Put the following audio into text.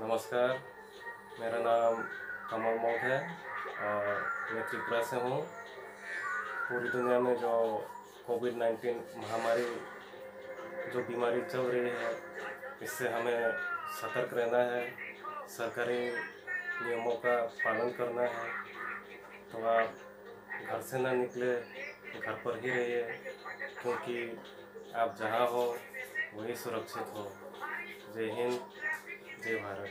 नमस्कार, मेरा नाम कमल मौक है और मैं त्रिपुरा से हूँ। पूरी दुनिया में जो कोविड नाइन्टीन महामारी, जो बीमारी चल रही है, इससे हमें सतर्क रहना है, सरकारी नियमों का पालन करना है। तो आप घर से ना निकले, घर पर ही रहिए, क्योंकि आप जहाँ हो, वही सुरक्षित हो। जय हिंद, जय भारत।